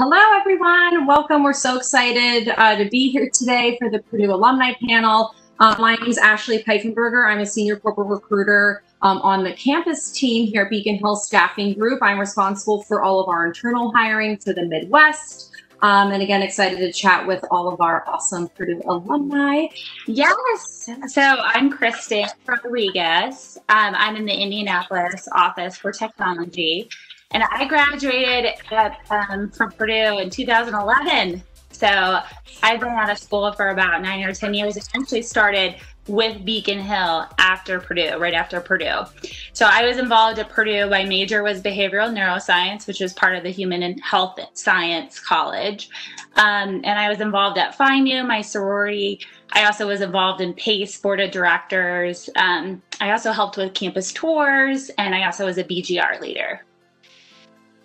Hello, everyone. Welcome. We're so excited uh, to be here today for the Purdue Alumni Panel. Uh, my name is Ashley Pfeifenberger. I'm a senior corporate recruiter um, on the campus team here at Beacon Hill Staffing Group. I'm responsible for all of our internal hiring for the Midwest. Um, and again, excited to chat with all of our awesome Purdue alumni. Yes. So I'm Kristen Rodriguez. Um, I'm in the Indianapolis office for technology. And I graduated at, um, from Purdue in 2011. So I've been out of school for about nine or 10 years. Actually started with Beacon Hill after Purdue, right after Purdue. So I was involved at Purdue. My major was behavioral neuroscience, which was part of the Human and Health Science College. Um, and I was involved at Mu, my sorority. I also was involved in PACE, board of directors. Um, I also helped with campus tours, and I also was a BGR leader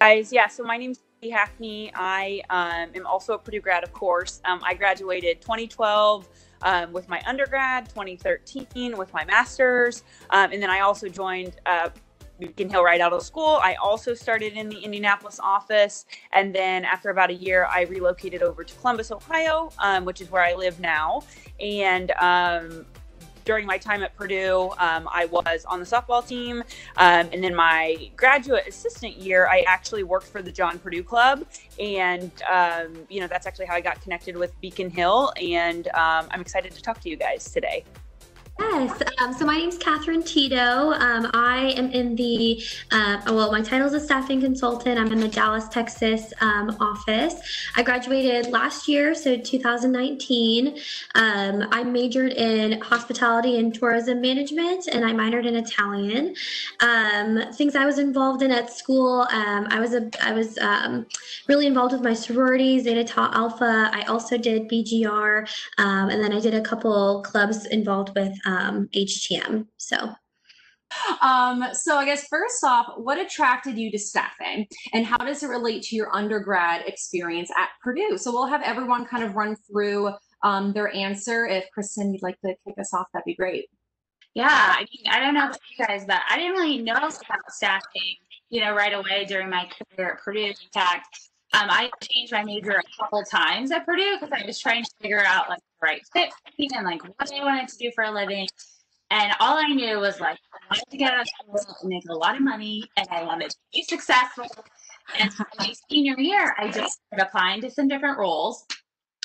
guys. Yeah, so my name's Hackney. I um, am also a Purdue grad, of course. Um, I graduated 2012 um, with my undergrad, 2013 with my master's, um, and then I also joined uh, Beacon Hill right out of school. I also started in the Indianapolis office, and then after about a year, I relocated over to Columbus, Ohio, um, which is where I live now. And um, during my time at Purdue, um, I was on the softball team. Um, and then my graduate assistant year, I actually worked for the John Purdue Club. And, um, you know, that's actually how I got connected with Beacon Hill. And um, I'm excited to talk to you guys today. Yes. Um, so my name is Catherine Tito. Um, I am in the, uh, well, my title is a staffing consultant. I'm in the Dallas, Texas um, office. I graduated last year, so 2019. Um, I majored in hospitality and tourism management, and I minored in Italian. Um, things I was involved in at school, I was a, I was really involved with my sorority, Zeta Tau Alpha. I also did BGR, and then I did a couple clubs involved with um, HTM. So. Um, so I guess first off, what attracted you to staffing and how does it relate to your undergrad experience at Purdue? So we'll have everyone kind of run through um, their answer. If Kristen, you'd like to kick us off, that'd be great. Yeah, I mean, I don't know about you guys, but I didn't really know about staffing, you know, right away during my career at Purdue. In fact, um, I changed my major a couple times at Purdue because I was trying to figure out like the right fit and like what I wanted to do for a living. And all I knew was like I wanted to get out of school and make a lot of money and I wanted to be successful. And my senior year, I just started applying to some different roles.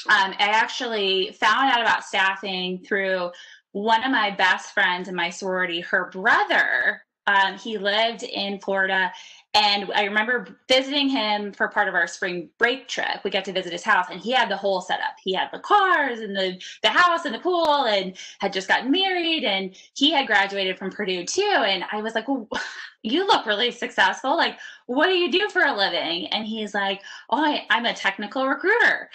Um, I actually found out about staffing through one of my best friends in my sorority. Her brother, um, he lived in Florida and I remember visiting him for part of our spring break trip. We got to visit his house and he had the whole setup. He had the cars and the, the house and the pool and had just gotten married and he had graduated from Purdue too. And I was like, well, you look really successful. Like, what do you do for a living? And he's like, oh, I, I'm a technical recruiter.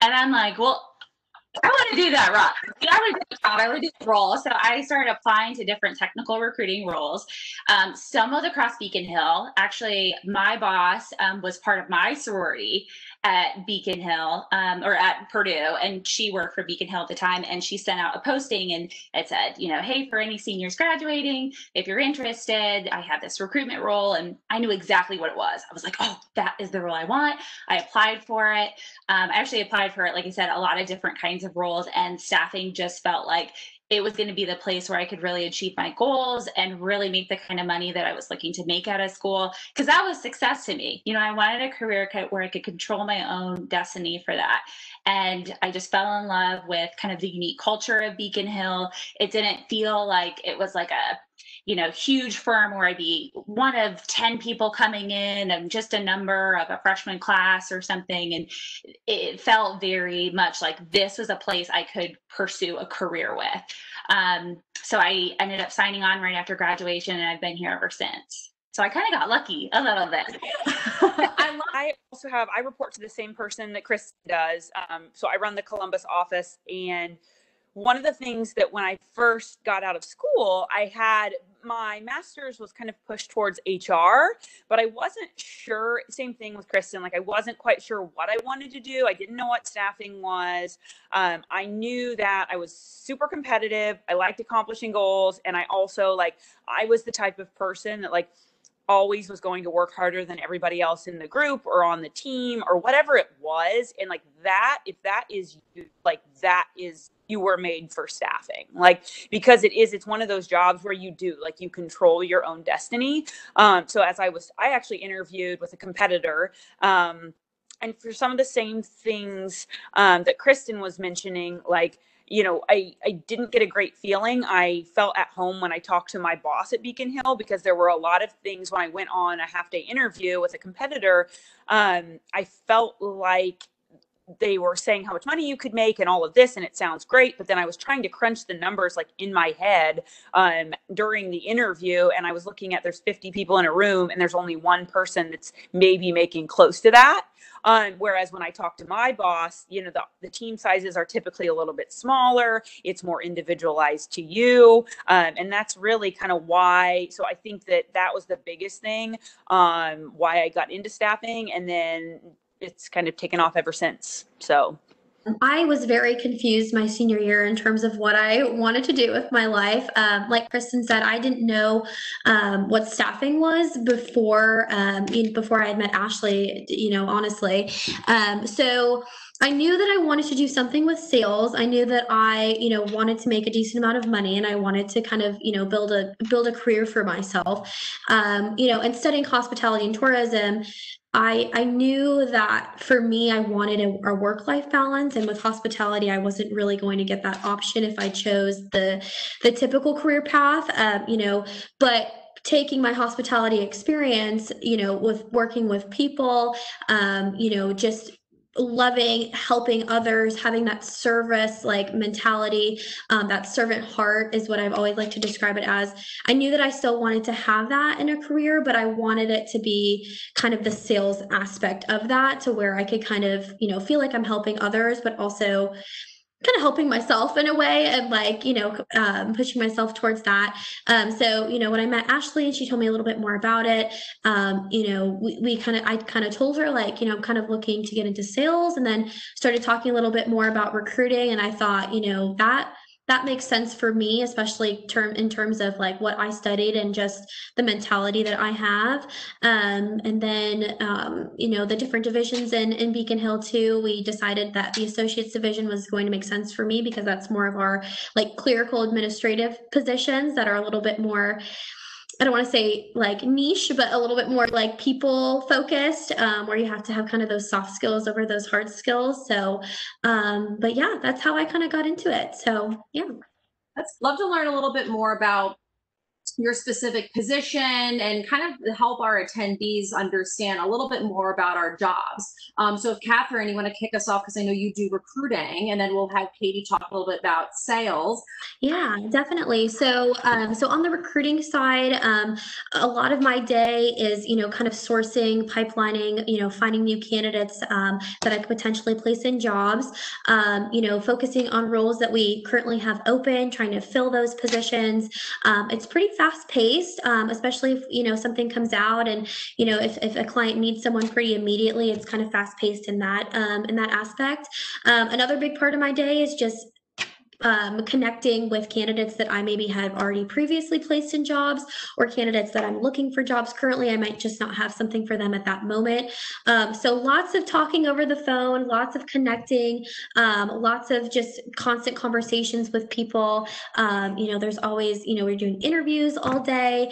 And I'm like, well, I want to do that, Rob. I would do job. I would do the role. So I started applying to different technical recruiting roles. Um, some of the cross Beacon Hill. Actually, my boss um, was part of my sorority at Beacon Hill um, or at Purdue, and she worked for Beacon Hill at the time. And she sent out a posting and it said, you know, hey, for any seniors graduating, if you're interested, I have this recruitment role. And I knew exactly what it was. I was like, oh, that is the role I want. I applied for it. Um, I actually applied for it, like I said, a lot of different kinds of roles, and staffing just felt like it was going to be the place where I could really achieve my goals and really make the kind of money that I was looking to make out of school. Because that was success to me. You know, I wanted a career where I could control my own destiny for that. And I just fell in love with kind of the unique culture of Beacon Hill. It didn't feel like it was like a you know, huge firm where I'd be one of 10 people coming in and just a number of a freshman class or something. And it felt very much like this was a place I could pursue a career with. Um, so I ended up signing on right after graduation and I've been here ever since. So I kind of got lucky a little bit. I, I, also have, I report to the same person that Chris does. Um, so I run the Columbus office and one of the things that when I first got out of school, I had my master's was kind of pushed towards HR, but I wasn't sure. Same thing with Kristen. Like, I wasn't quite sure what I wanted to do. I didn't know what staffing was. Um, I knew that I was super competitive. I liked accomplishing goals. And I also, like, I was the type of person that, like, always was going to work harder than everybody else in the group or on the team or whatever it was and like that if that is you like that is you were made for staffing like because it is it's one of those jobs where you do like you control your own destiny um so as i was i actually interviewed with a competitor um and for some of the same things um, that kristen was mentioning like you know, I, I didn't get a great feeling. I felt at home when I talked to my boss at Beacon Hill because there were a lot of things when I went on a half day interview with a competitor. Um, I felt like they were saying how much money you could make and all of this and it sounds great but then i was trying to crunch the numbers like in my head um, during the interview and i was looking at there's 50 people in a room and there's only one person that's maybe making close to that um, whereas when I talk to my boss, you know, the, the team sizes are typically a little bit smaller. It's more individualized to you. Um, and that's really kind of why. So I think that that was the biggest thing um, why I got into staffing. And then it's kind of taken off ever since. So I was very confused my senior year in terms of what I wanted to do with my life. Um, like Kristen said, I didn't know um, what staffing was before um, before I had met Ashley. You know, honestly, um, so. I knew that I wanted to do something with sales. I knew that I, you know, wanted to make a decent amount of money and I wanted to kind of, you know, build a build a career for myself. Um, you know, and studying hospitality and tourism, I I knew that for me, I wanted a, a work life balance, and with hospitality, I wasn't really going to get that option if I chose the the typical career path. Um, you know, but taking my hospitality experience, you know, with working with people, um, you know, just loving helping others having that service like mentality um, that servant heart is what i've always liked to describe it as. I knew that i still wanted to have that in a career but i wanted it to be kind of the sales aspect of that to where i could kind of you know feel like i'm helping others but also kind of helping myself in a way and like you know um, pushing myself towards that. Um, so you know when i met ashley and she told me a little bit more about it um, you know we, we kind of i kind of told her like you know i'm kind of looking to get into sales and then started talking a little bit more about recruiting. And i thought you know that that makes sense for me, especially term in terms of like what I studied and just the mentality that I have. Um, and then, um, you know, the different divisions in, in Beacon Hill too, we decided that the associates division was going to make sense for me because that's more of our like clerical administrative positions that are a little bit more I don't want to say like niche, but a little bit more like people focused, um, where you have to have kind of those soft skills over those hard skills. So, um, but yeah, that's how I kind of got into it. So, yeah. Love to learn a little bit more about your specific position and kind of help our attendees understand a little bit more about our jobs. Um, so if Catherine, you want to kick us off because I know you do recruiting, and then we'll have Katie talk a little bit about sales. Yeah, definitely. So, um, so on the recruiting side, um, a lot of my day is you know kind of sourcing, pipelining, you know, finding new candidates um, that I could potentially place in jobs. Um, you know, focusing on roles that we currently have open, trying to fill those positions. Um, it's pretty fast paced, um, especially if you know something comes out and you know if, if a client needs someone pretty immediately, it's kind of fast paced in that um, in that aspect. Um, another big part of my day is just um, connecting with candidates that I maybe have already previously placed in jobs or candidates that I'm looking for jobs currently. I might just not have something for them at that moment. Um, so lots of talking over the phone, lots of connecting, um, lots of just constant conversations with people. Um, you know, there's always, you know, we're doing interviews all day,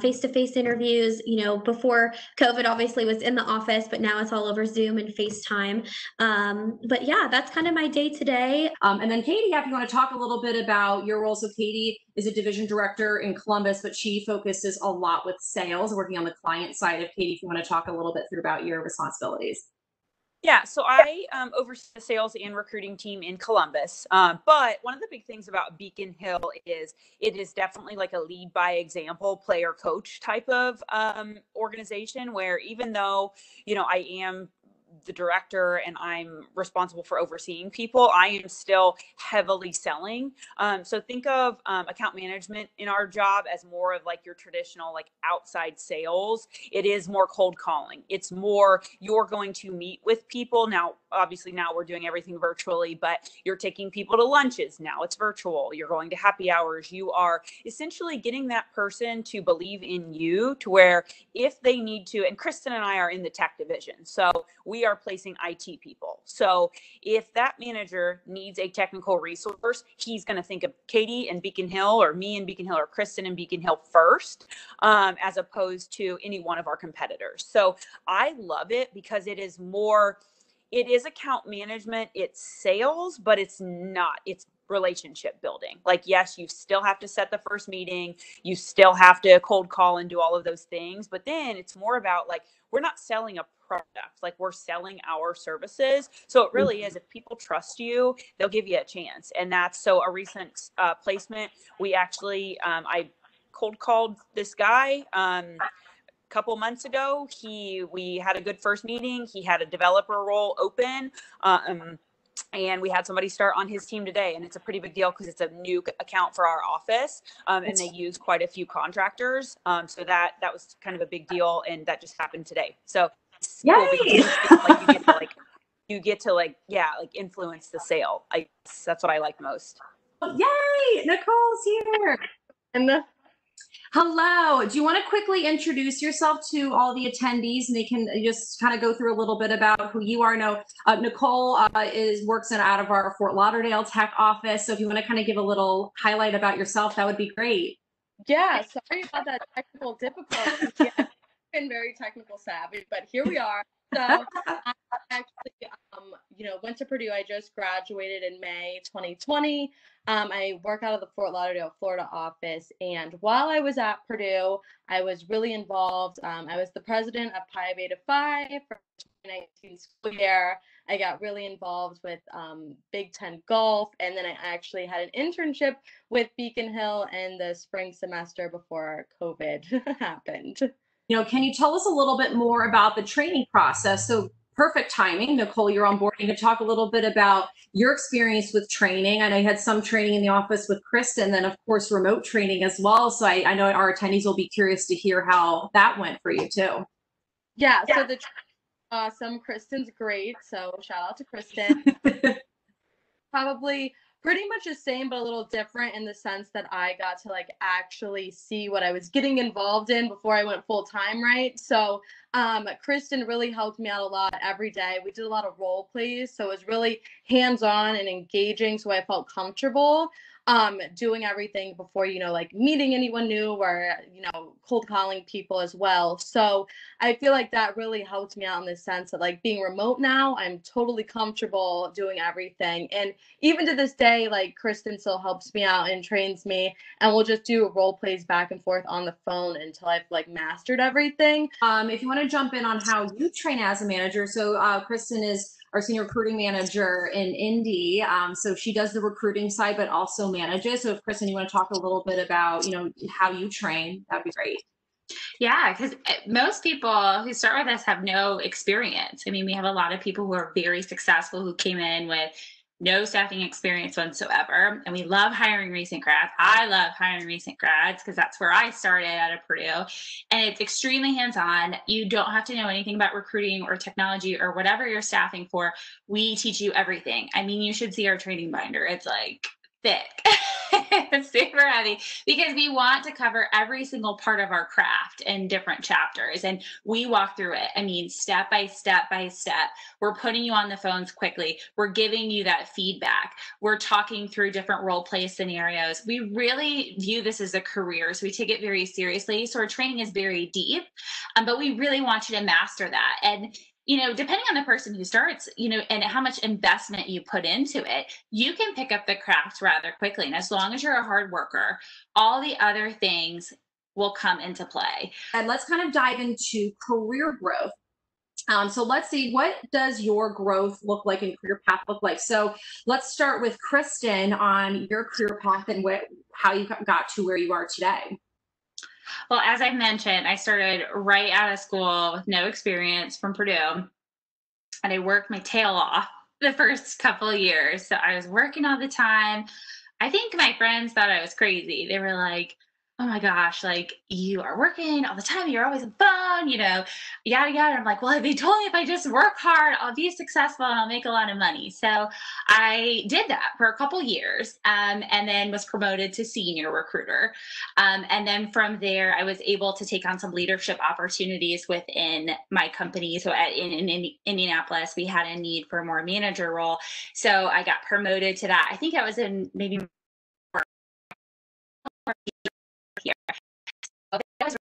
face to face interviews. You know, before COVID obviously was in the office, but now it's all over Zoom and FaceTime. Um, but yeah, that's kind of my day today. Um, and then Katie, if you want to talk a little bit about your role. So Katie is a division director in Columbus, but she focuses a lot with sales, working on the client side of Katie. If you want to talk a little bit through about your responsibilities. Yeah, so I um, oversee the sales and recruiting team in Columbus. Um, but one of the big things about Beacon Hill is it is definitely like a lead by example, player coach type of um, organization where even though, you know, I am the director and I'm responsible for overseeing people, I am still heavily selling. Um, so think of um, account management in our job as more of like your traditional like outside sales. It is more cold calling. It's more you're going to meet with people. Now, obviously, now we're doing everything virtually, but you're taking people to lunches. Now it's virtual. You're going to happy hours. You are essentially getting that person to believe in you to where if they need to, and Kristen and I are in the tech division. So we are placing IT people. So if that manager needs a technical resource, he's going to think of Katie and Beacon Hill or me and Beacon Hill or Kristen and Beacon Hill first, um, as opposed to any one of our competitors. So I love it because it is more it is account management it's sales but it's not it's relationship building like yes you still have to set the first meeting you still have to cold call and do all of those things but then it's more about like we're not selling a product like we're selling our services so it really is if people trust you they'll give you a chance and that's so a recent uh, placement we actually um, i cold called this guy um, a couple months ago. He we had a good first meeting. He had a developer role open. Um, and we had somebody start on his team today and it's a pretty big deal because it's a new account for our office um, and they use quite a few contractors um, so that that was kind of a big deal and that just happened today so Yay! Cool like, you get to like you get to like yeah like influence the sale i that's what i like most Yay! Nicole's here. And the Hello. Do you want to quickly introduce yourself to all the attendees and they can just kind of go through a little bit about who you are? No, uh, Nicole uh, is works in out of our Fort Lauderdale tech office. So if you want to kind of give a little highlight about yourself, that would be great. Yeah, sorry about that technical difficulty. Yeah, I've been very technical savvy, but here we are. So I actually, um, you know, went to Purdue. I just graduated in May 2020. Um, I work out of the Fort Lauderdale, Florida office. And while I was at Purdue, I was really involved. Um, I was the president of Pi Beta Phi for 2019 school year. I got really involved with um, Big Ten golf. And then I actually had an internship with Beacon Hill in the spring semester before COVID happened. You know, can you tell us a little bit more about the training process? So perfect timing. Nicole, you're on board. You can talk a little bit about your experience with training. And I know you had some training in the office with Kristen, then of course remote training as well. So I, I know our attendees will be curious to hear how that went for you too. Yeah, yeah. so the awesome. Kristen's great. So shout out to Kristen. Probably pretty much the same but a little different in the sense that I got to like actually see what I was getting involved in before I went full time, right? So um, Kristen really helped me out a lot every day. We did a lot of role plays, so it was really hands on and engaging, so I felt comfortable um doing everything before you know like meeting anyone new or you know cold calling people as well. So i feel like that really helped me out in the sense that like being remote now i'm totally comfortable doing everything. And even to this day like kristen still helps me out and trains me and we'll just do role plays back and forth on the phone until i've like mastered everything. Um if you want to jump in on how you train as a manager so uh kristen is our senior recruiting manager in Indy. Um, so she does the recruiting side, but also manages. So if Kristen, you want to talk a little bit about, you know, how you train, that'd be great. Yeah, because eh, most people who start with us have no experience. I mean, we have a lot of people who are very successful who came in with no staffing experience whatsoever. And we love hiring recent grads. I love hiring recent grads because that's where I started out of Purdue. And it's extremely hands on. You don't have to know anything about recruiting or technology or whatever you're staffing for. We teach you everything. I mean, you should see our training binder. It's like thick. super heavy because we want to cover every single part of our craft in different chapters and we walk through it. I mean, step by step by step. We're putting you on the phones quickly. We're giving you that feedback. We're talking through different role play scenarios. We really view this as a career, so we take it very seriously. So our training is very deep, um, but we really want you to master that. And you know, depending on the person who starts, you know, and how much investment you put into it, you can pick up the craft rather quickly. And as long as you're a hard worker, all the other things will come into play. And let's kind of dive into career growth. Um, so let's see, what does your growth look like and career path look like? So let's start with Kristen on your career path and what, how you got to where you are today. Well, as I mentioned, I started right out of school with no experience from Purdue. and I worked my tail off the first couple of years. So I was working all the time. I think my friends thought I was crazy. They were like, oh my gosh, like you are working all the time, you're always on the phone, you know, yada yada. I'm like, well, they told me if I just work hard, I'll be successful and I'll make a lot of money. So I did that for a couple years um, and then was promoted to senior recruiter. Um, and then from there, I was able to take on some leadership opportunities within my company. So at in, in, in Indianapolis, we had a need for a more manager role. So I got promoted to that. I think I was in maybe here. So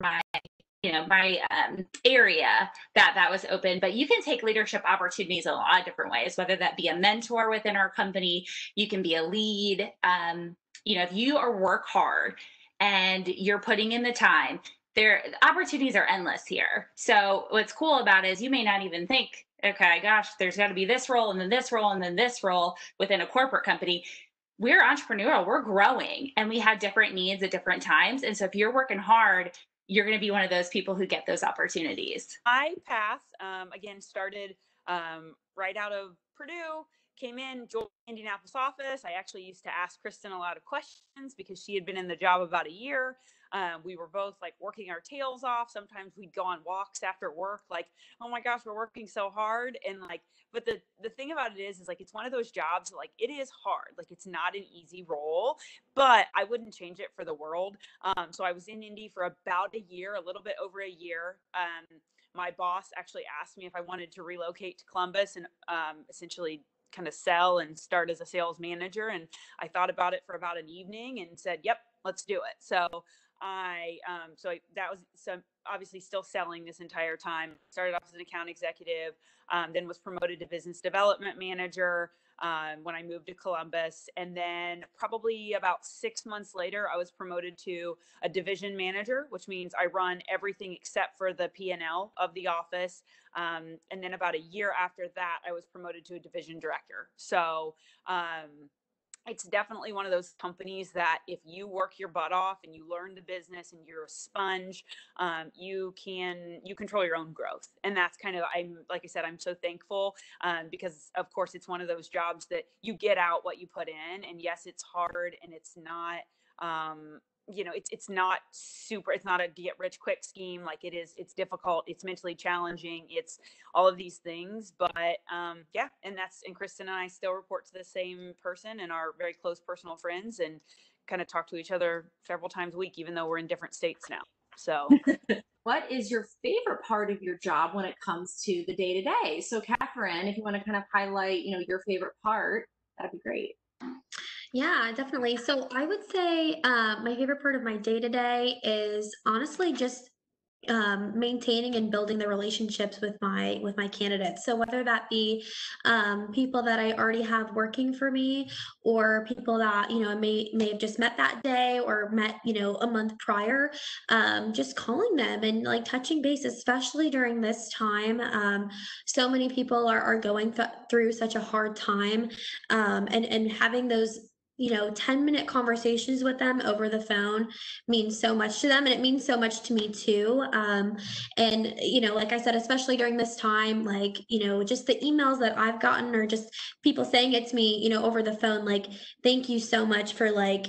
my you know my um, area that that was open but you can take leadership opportunities a lot of different ways whether that be a mentor within our company you can be a lead um, you know if you are work hard and you're putting in the time there opportunities are endless here. So what's cool about it is you may not even think okay gosh there's got to be this role and then this role and then this role within a corporate company we're entrepreneurial, we're growing, and we have different needs at different times. And so if you're working hard, you're going to be one of those people who get those opportunities. My path, um, again, started um, right out of Purdue. Came in, joined Indianapolis office. I actually used to ask Kristen a lot of questions because she had been in the job about a year. Um, we were both like working our tails off. Sometimes we'd go on walks after work, like, oh my gosh, we're working so hard. And like, but the the thing about it is, is like it's one of those jobs like it is hard. Like it's not an easy role, but I wouldn't change it for the world. Um, so I was in Indy for about a year, a little bit over a year. Um, my boss actually asked me if I wanted to relocate to Columbus and um, essentially kind of sell and start as a sales manager. And I thought about it for about an evening and said, "Yep, let's do it." So I um, so I, that was so obviously still selling this entire time. Started off as an account executive, um, then was promoted to business development manager um, when I moved to Columbus, and then probably about six months later, I was promoted to a division manager, which means I run everything except for the P and L of the office. Um, and then about a year after that, I was promoted to a division director. So um, it's definitely one of those companies that if you work your butt off and you learn the business and you're a sponge um, you can you control your own growth. And that's kind of i'm like i said i'm so thankful um, because of course it's one of those jobs that you get out what you put in and yes it's hard and it's not um, you know it's it's not super it's not a get rich quick scheme like it is it's difficult it's mentally challenging it's all of these things but um yeah and that's and kristen and i still report to the same person and are very close personal friends and kind of talk to each other several times a week even though we're in different states now so. What is your favorite part of your job when it comes to the day to day so catherine if you want to kind of highlight you know your favorite part that'd be great yeah, definitely. So I would say uh, my favorite part of my day to day is honestly just um, maintaining and building the relationships with my with my candidates so whether that be um, people that i already have working for me or people that you know may may have just met that day or met you know a month prior um, just calling them and like touching base especially during this time um, so many people are, are going th- through such a hard time um, and and having those you know 10 minute conversations with them over the phone means so much to them and it means so much to me too um, and you know like i said especially during this time like you know just the emails that i've gotten or just people saying it to me you know over the phone like thank you so much for like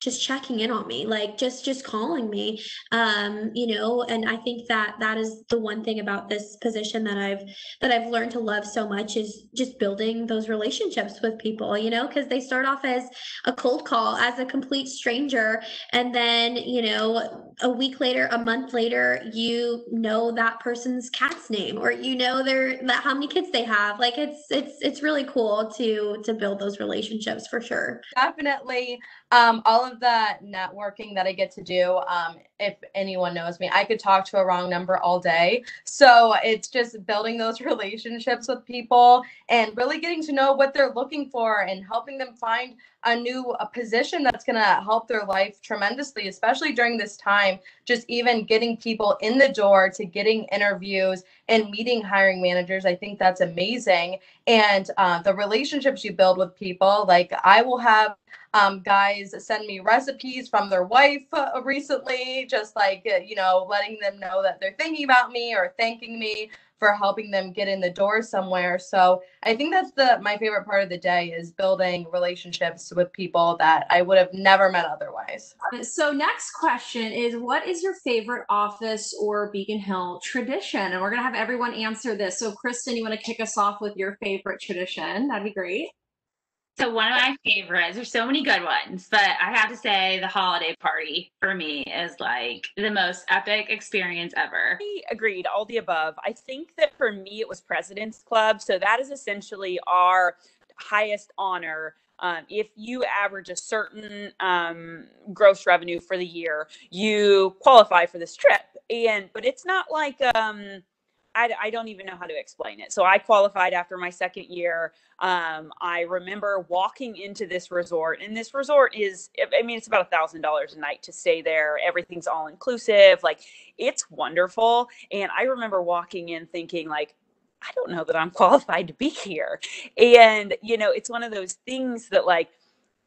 just checking in on me like just just calling me. Um you know and i think that that is the one thing about this position that i've that i've learned to love so much is just building those relationships with people you know because they start off as a cold call as a complete stranger and then you know a week later a month later you know that person's cat's name or you know their that how many kids they have. Like it's it's it's really cool to to build those relationships for sure. Definitely um, all of the networking that I get to do, um, if anyone knows me, I could talk to a wrong number all day. So it's just building those relationships with people and really getting to know what they're looking for and helping them find a new a position that's going to help their life tremendously, especially during this time. Just even getting people in the door to getting interviews and meeting hiring managers, I think that's amazing. And uh, the relationships you build with people, like I will have um, guys send me recipes from their wife uh, recently, just like, uh, you know, letting them know that they're thinking about me or thanking me for helping them get in the door somewhere. So I think that's the my favorite part of the day is building relationships with people that I would have never met otherwise. So next question is what is your favorite office or Beacon Hill tradition? And we're gonna have everyone answer this. So Kristen, you want to kick us off with your favorite tradition? That'd be great. So one of my favorites, there's so many good ones, but I have to say the holiday party for me is like the most epic experience ever. Agreed, all the above. I think that for me it was President's Club. So that is essentially our highest honor um, if you average a certain um, gross revenue for the year, you qualify for this trip. And but it's not like um, I, I don't even know how to explain it. So I qualified after my second year. Um, I remember walking into this resort, and this resort is, I mean, it's about a thousand dollars a night to stay there. Everything's all inclusive. Like it's wonderful. And I remember walking in thinking, like, I don't know that I'm qualified to be here. And, you know, it's one of those things that, like,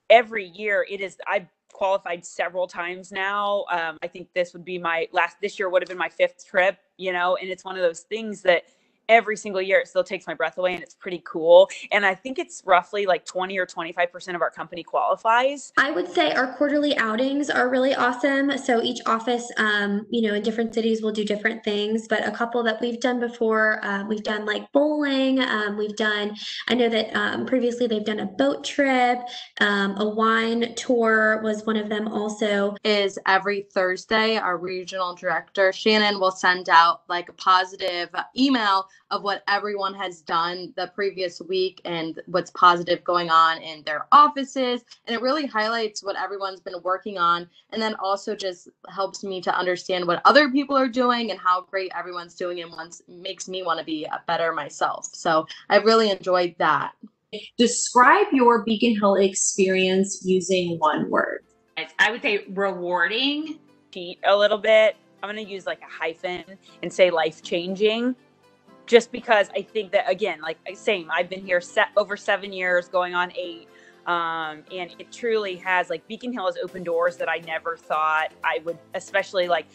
every year it is, I've qualified several times now. Um, I think this would be my last, this year would have been my fifth trip, you know, and it's one of those things that every single year it still takes my breath away and it's pretty cool. And i think it's roughly like 20 or 25% of our company qualifies. I would say our quarterly outings are really awesome. So each office um, you know in different cities will do different things but a couple that we've done before uh, we've done like bowling um, we've done i know that um, previously they've done a boat trip um, a wine tour was one of them also. Is every thursday our regional director shannon will send out like a positive email of what everyone has done the previous week and what's positive going on in their offices. And it really highlights what everyone's been working on. And then also just helps me to understand what other people are doing and how great everyone's doing and once makes me want to be a better myself. So I really enjoyed that. Describe your Beacon Hill experience using one word. I would say rewarding. A little bit. I'm going to use like a hyphen and say life changing just because I think that again, like same, I've been here set over seven years, going on eight. Um, and it truly has like Beacon Hill has opened doors that I never thought I would, especially like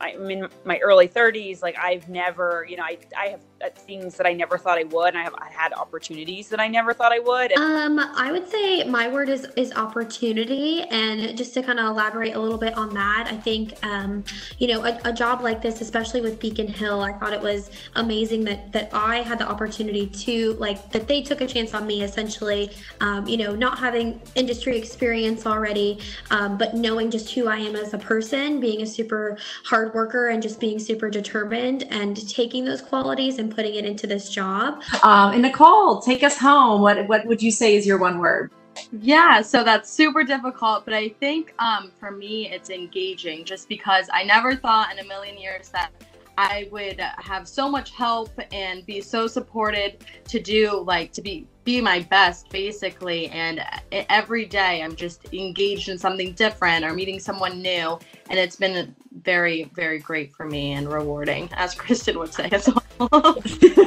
I'm in my early 30s. Like I've never, you know, I, I have uh, things that I never thought I would, and I have I had opportunities that I never thought I would. Um, I would say my word is is opportunity, and just to kind of elaborate a little bit on that, I think, um, you know, a, a job like this, especially with Beacon Hill, I thought it was amazing that that I had the opportunity to like that they took a chance on me, essentially, um, you know, not having industry experience already, um, but knowing just who I am as a person, being a super hard worker, and just being super determined, and taking those qualities and putting it into this job. Um, and Nicole, take us home. What what would you say is your one word? Yeah, so that's super difficult, but I think um, for me it's engaging just because I never thought in a million years that I would have so much help and be so supported to do like to be be my best basically and every day I'm just engaged in something different or meeting someone new and it's been very very great for me and rewarding as Kristen would say as well.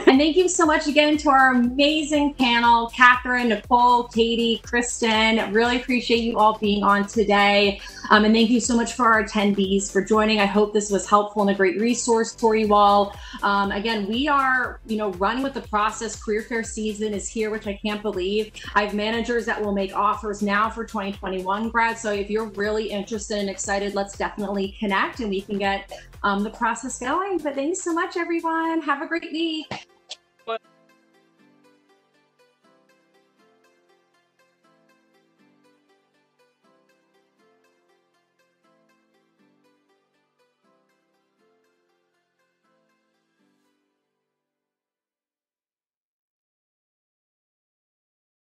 and thank you so much again to our amazing panel, Catherine, Nicole, Katie, Kristen. Really appreciate you all being on today. Um, and thank you so much for our attendees for joining. I hope this was helpful and a great resource for you all. Um, again, we are, you know, running with the process. Career fair season is here, I can't believe. I have managers that will make offers now for 2021 grads. So if you're really interested and excited, let's definitely connect and we can get um, the process going. But thanks so much, everyone. Have a great week.